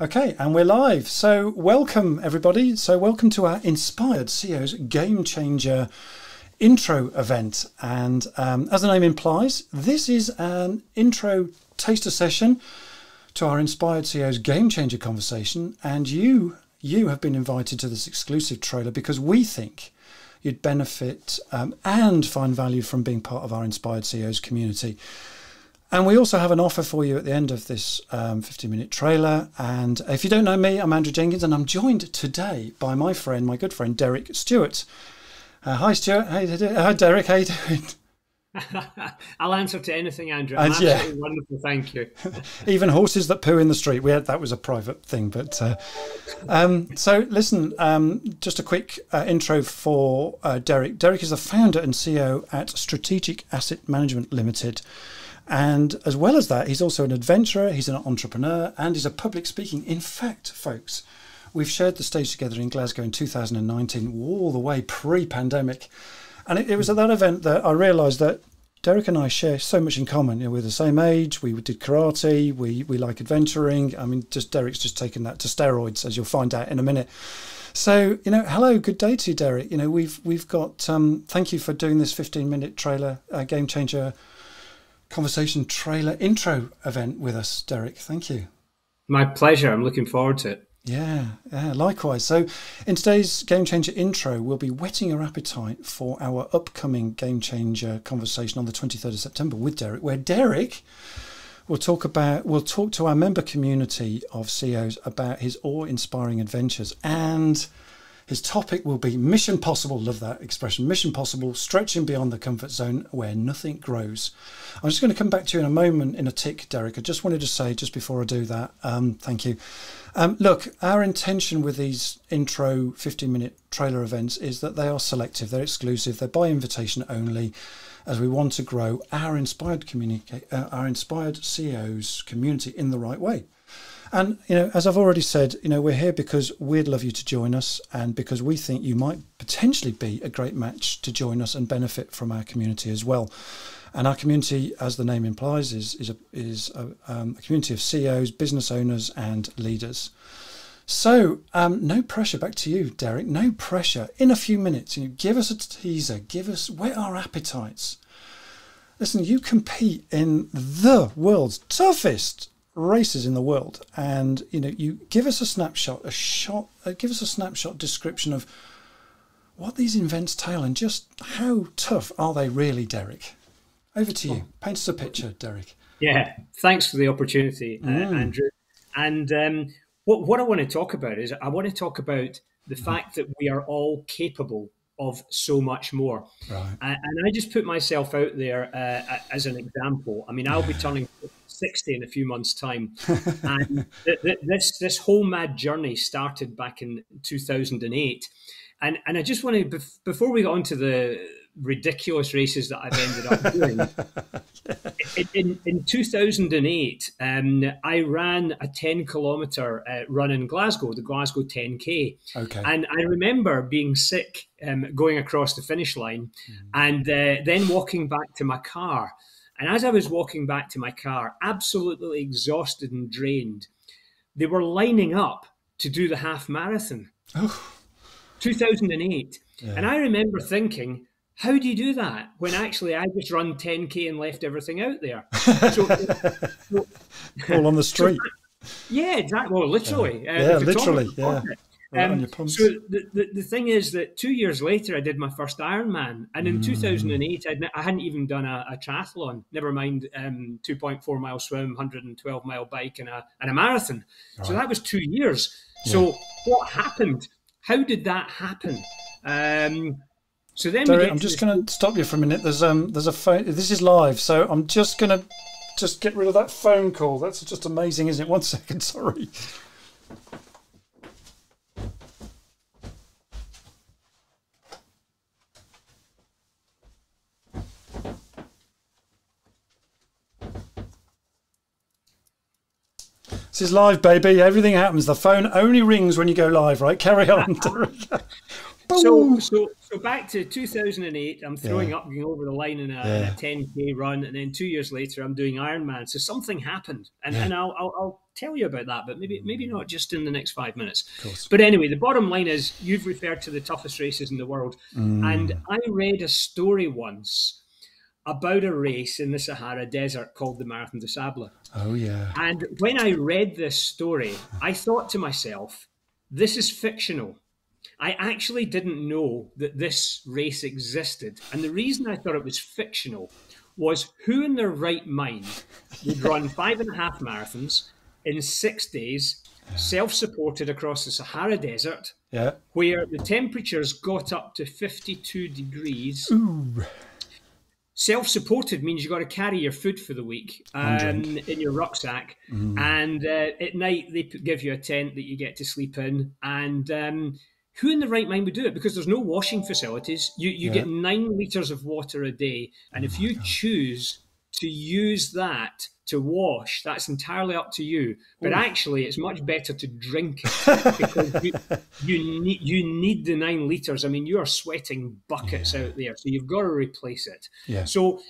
Okay, and we're live. So, welcome everybody. So, welcome to our Inspired CEOs Game Changer intro event. And um, as the name implies, this is an intro taster session to our Inspired CEOs Game Changer conversation. And you, you have been invited to this exclusive trailer because we think you'd benefit um, and find value from being part of our Inspired CEOs community. And we also have an offer for you at the end of this um, 15 minute trailer. And if you don't know me, I'm Andrew Jenkins, and I'm joined today by my friend, my good friend, Derek Stewart. Uh, hi, Stuart. How you doing? Hi, Derek. How you doing? I'll answer to anything, Andrew. And, absolutely yeah. wonderful. Thank you. Even horses that poo in the street. We had that was a private thing, but uh, um, so listen. Um, just a quick uh, intro for uh, Derek. Derek is the founder and CEO at Strategic Asset Management Limited. And as well as that, he's also an adventurer, he's an entrepreneur, and he's a public speaking. In fact, folks, we've shared the stage together in Glasgow in 2019, all the way pre pandemic. And it, it, was at that event that I realised that Derek and I share so much in common. You know, we're the same age, we did karate, we, we like adventuring. I mean, just Derek's just taken that to steroids, as you'll find out in a minute. So, you know, hello, good day to you, Derek. You know, we've we've got. Um, thank you for doing this 15 minute trailer, uh, game changer conversation trailer intro event with us, Derek. Thank you. My pleasure. I'm looking forward to it. Yeah, yeah, likewise. So, in today's Game Changer intro, we'll be whetting your appetite for our upcoming Game Changer conversation on the 23rd of September with Derek, where Derek will talk about we'll talk to our member community of CEOs about his awe-inspiring adventures and his topic will be Mission Possible. Love that expression. Mission Possible, stretching beyond the comfort zone where nothing grows. I'm just going to come back to you in a moment in a tick, Derek. I just wanted to say, just before I do that, um, thank you. Um, look, our intention with these intro 15 minute trailer events is that they are selective, they're exclusive, they're by invitation only as we want to grow our inspired communicate uh, our inspired CEOs community in the right way. And you know, as I've already said, you know, we're here because we'd love you to join us, and because we think you might potentially be a great match to join us and benefit from our community as well. And our community, as the name implies, is is a, is a, um, a community of CEOs, business owners, and leaders. So, um, no pressure. Back to you, Derek. No pressure. In a few minutes, you know, give us a teaser. Give us whet our appetites. Listen, you compete in the world's toughest races in the world, and you know, you give us a snapshot, a shot, uh, give us a snapshot description of what these events tell, and just how tough are they really, Derek? Over to you. Paint us a picture, Derek. Yeah, thanks for the opportunity, uh, mm. Andrew. And um, what what I want to talk about is I want to talk about the mm. fact that we are all capable of so much more. Right. And I just put myself out there uh, as an example. I mean, I'll be turning 60 in a few months' time. and th- th- this this whole mad journey started back in 2008. And and I just want to before we got onto the ridiculous races that I've ended up doing. in, in, 2008, um, I ran a 10 kilometer uh, run in Glasgow, the Glasgow 10K. Okay. And I remember being sick um, going across the finish line mm. and uh, then walking back to my car. And as I was walking back to my car, absolutely exhausted and drained, they were lining up to do the half marathon. Oh. 2008. Yeah. And I remember thinking, how do you do that when actually I just run 10k and left everything out there? So, so all on the street. So, yeah, exactly. Well, literally. Uh, yeah, literally. Yeah. Um, so the, the, the thing is that two years later, I did my first Ironman, and in mm. 2008, I'd, I hadn't even done a, a triathlon. Never mind um, 2.4 mile swim, 112 mile bike, and a and a marathon. Right. So that was two years. Yeah. So what happened? How did that happen? Um, so then Derek, I'm just going to stop you for a minute. There's um there's a phone. This is live, so I'm just going to just get rid of that phone call. That's just amazing, isn't it? One second, sorry. This is live, baby. Everything happens. The phone only rings when you go live, right? Carry on. so, so, so back to 2008. I'm throwing yeah. up, going over the line in a, yeah. a, 10k run, and then two years later, I'm doing Ironman. So something happened, and, yeah. and I'll, I'll, tell you about that, but maybe maybe not just in the next five minutes. But anyway, the bottom line is you've referred to the toughest races in the world, mm. and I read a story once about a race in the Sahara Desert called the Marathon des Sables. Oh yeah. And when I read this story, I thought to myself, this is fictional. I actually didn't know that this race existed. And the reason I thought it was fictional was who in their right mind would run five and a half marathons in six days, self supported across the Sahara Desert, yeah. where the temperatures got up to 52 degrees. Ooh. Self supported means you've got to carry your food for the week um, in your rucksack. Mm. And uh, at night, they give you a tent that you get to sleep in. And um, who in the right mind would do it? Because there's no washing facilities. You, you yeah. get nine litres of water a day. And oh if you God. choose to use that to wash, that's entirely up to you. But Ooh. actually, it's much better to drink it because you, you, need you need the nine liters. I mean, you are sweating buckets yeah. out there, so you've got to replace it. Yeah. So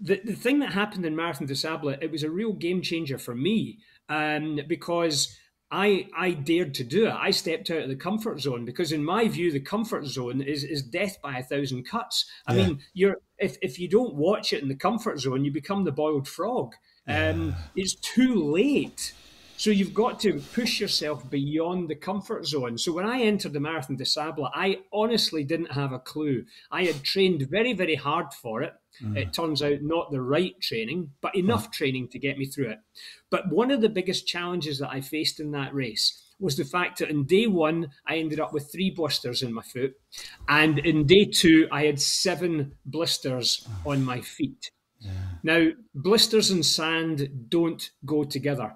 the the thing that happened in Marathon des Sables, it was a real game changer for me um, because I I dared to do it. I stepped out of the comfort zone because, in my view, the comfort zone is is death by a thousand cuts. I yeah. mean, you're if if you don't watch it in the comfort zone, you become the boiled frog. Um, It's too late. So you've got to push yourself beyond the comfort zone. So when I entered the Marathon des Sables, I honestly didn't have a clue. I had trained very, very hard for it. Mm. It turns out not the right training, but enough mm. training to get me through it. But one of the biggest challenges that I faced in that race was the fact that in day one, I ended up with three blisters in my foot. And in day two, I had seven blisters oh. on my feet. Yeah. Now, blisters and sand don't go together.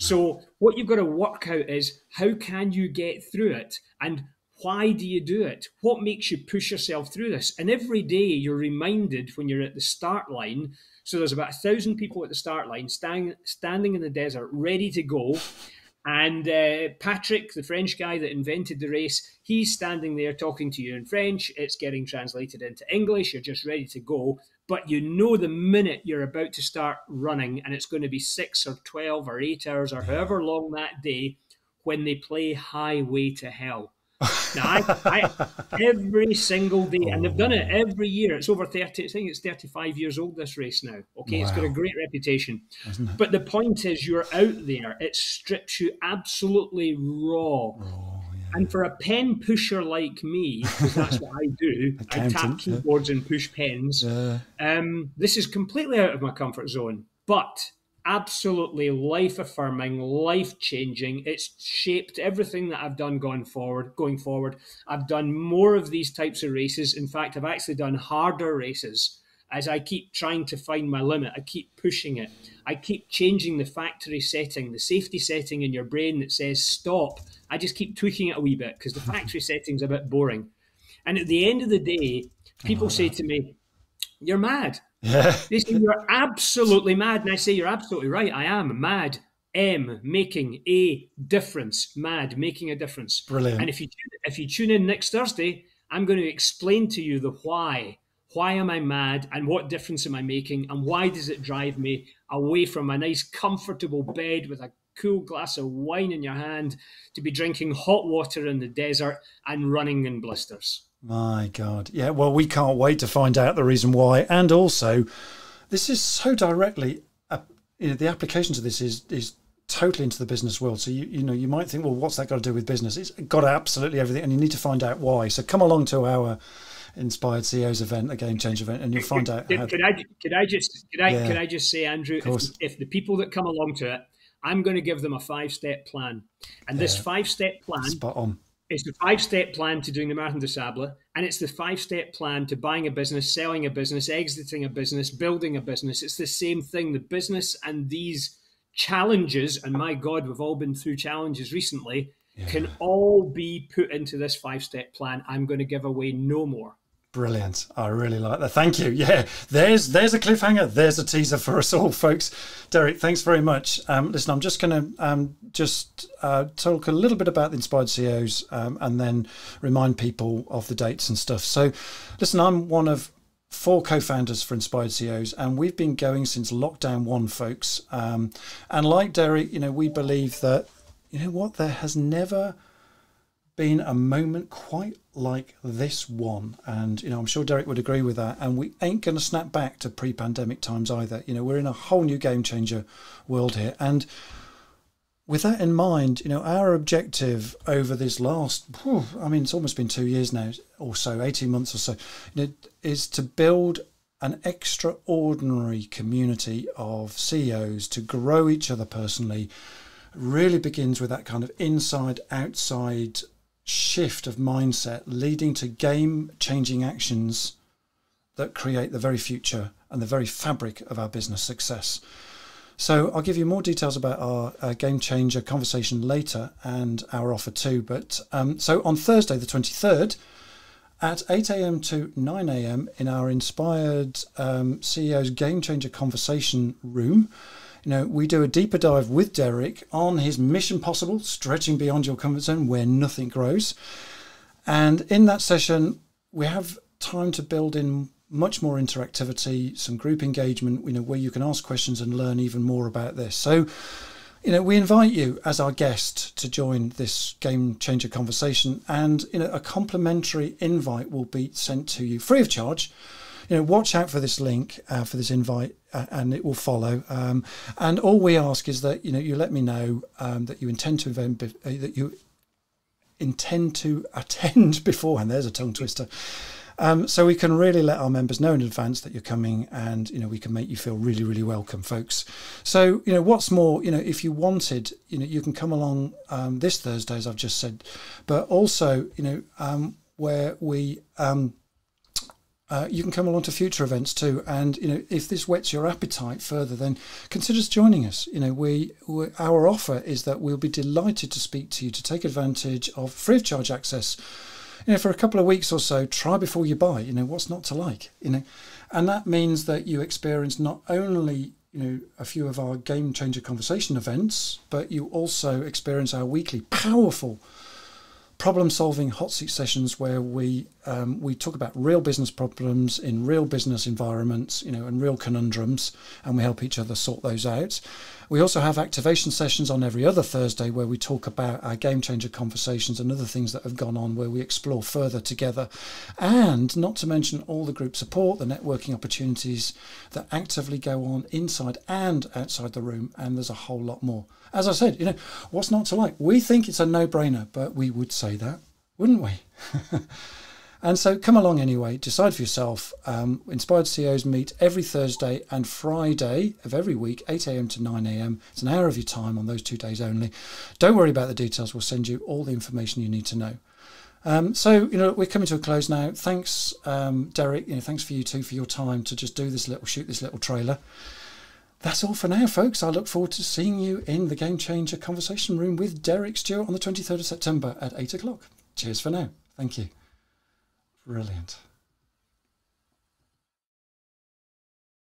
So, what you've got to work out is how can you get through it? And why do you do it? What makes you push yourself through this? And every day you're reminded when you're at the start line. So there's about a thousand people at the start line standing standing in the desert, ready to go. And uh, Patrick, the French guy that invented the race, he's standing there talking to you in French. It's getting translated into English. You're just ready to go. But you know the minute you're about to start running, and it's going to be six or 12 or eight hours or however long that day, when they play Highway to Hell now, I, I, every single day, and they've done it oh. every year. It's over 30, I think it's 35 years old, this race now. Okay, wow. it's got a great reputation. But the point is, you're out there, it strips you absolutely raw. raw. And for a pen pusher like me, because that's what I do, I tap keyboards yeah. and push pens. Yeah. Um, this is completely out of my comfort zone. But absolutely life affirming, life changing. It's shaped everything that I've done going forward. Going forward, I've done more of these types of races. In fact, I've actually done harder races as I keep trying to find my limit. I keep pushing it. I keep changing the factory setting, the safety setting in your brain that says stop. I just keep tweaking it a wee bit because the factory setting's a bit boring. And at the end of the day, people oh, say to me, "You're mad." They say you're absolutely mad. And I say, You're absolutely right. I am mad. M making a difference. Mad making a difference. Brilliant. And if you if you tune in next Thursday, I'm going to explain to you the why. Why am I mad and what difference am I making and why does it drive me away from a nice comfortable bed with a cool glass of wine in your hand to be drinking hot water in the desert and running in blisters? My God. Yeah, well, we can't wait to find out the reason why. And also, this is so directly, uh, you know, the application to this is, is totally into the business world. So, you, you know, you might think, well, what's that got to do with business? It's got absolutely everything. And you need to find out why. So come along to our Inspired CEOs event, the Game Change event, and you'll find out. Could, could I, could I just, could I, yeah. could I just say, Andrew, if, if the people that come along to it, I'm going to give them a five step plan. And yeah. this five step plan Spot on it's the five step plan to doing the Marathon des Sables, and it's the five step plan to buying a business, selling a business, exiting a business, building a business. It's the same thing. The business and these challenges, and my God, we've all been through challenges recently, yeah. can all be put into this five step plan. I'm going to give away no more. Brilliant. I really like that. Thank you. Yeah, there's there's a cliffhanger. There's a teaser for us all, folks. Derek, thanks very much. Um, listen, I'm just going to um, just uh, talk a little bit about the Inspired CEOs um, and then remind people of the dates and stuff. So, listen, I'm one of four co-founders for Inspired CEOs, and we've been going since lockdown one, folks. Um, and like Derek, you know, we believe that you know what there has never been a moment quite like this one, and you know, I'm sure Derek would agree with that. And we ain't going to snap back to pre-pandemic times either. You know, we're in a whole new game changer world here, and with that in mind, you know, our objective over this last, whew, I mean, it's almost been two years now or so, 18 months or so, you know, is to build an extraordinary community of CEOs to grow each other personally. Really begins with that kind of inside outside shift of mindset, leading to game changing actions that create the very future and the very fabric of our business success. So I'll give you more details about our uh, game changer conversation later and our offer too. But um, so on Thursday, the 23rd, at 8 a.m. to 9 a.m. in our inspired um, CEO's game changer conversation room, you know, we do a deeper dive with Derek on his mission possible, stretching beyond your comfort zone where nothing grows. And in that session, we have time to build in much more interactivity, some group engagement, you know, where you can ask questions and learn even more about this. So, you know, we invite you as our guest to join this game changer conversation, and you know, a complimentary invite will be sent to you free of charge. You know, watch out for this link uh, for this invite, uh, and it will follow. Um, and all we ask is that you know you let me know um, that you intend to event, uh, that you intend to attend beforehand. There's a tongue twister. Um, so we can really let our members know in advance that you're coming, and you know we can make you feel really, really welcome, folks. So you know what's more, you know if you wanted, you know you can come along um, this Thursday, as I've just said, but also you know um, where we. Um, uh, you can come along to future events too, and you know if this whets your appetite further, then consider joining us. You know, we, we our offer is that we'll be delighted to speak to you to take advantage of free of charge access you know, for a couple of weeks or so, try before you buy. You know, what's not to like? You know, and that means that you experience not only you know a few of our game changer conversation events, but you also experience our weekly powerful problem solving hot seat sessions where we um, we talk about real business problems in real business environments you know and real conundrums and we help each other sort those out we also have activation sessions on every other Thursday where we talk about our game changer conversations and other things that have gone on where we explore further together. And not to mention all the group support, the networking opportunities that actively go on inside and outside the room. And there's a whole lot more. As I said, you know, what's not to like? We think it's a no brainer, but we would say that, wouldn't we? And so come along anyway, decide for yourself. Um, Inspired CEOs meet every Thursday and Friday of every week, 8 a.m. to 9 a.m. It's an hour of your time on those two days only. Don't worry about the details, we'll send you all the information you need to know. Um, so, you know, we're coming to a close now. Thanks, um, Derek. You know, thanks for you too for your time to just do this little, shoot this little trailer. That's all for now, folks. I look forward to seeing you in the Game Changer conversation room with Derek Stewart on the 23rd of September at 8 o'clock. Cheers for now. Thank you. Brilliant.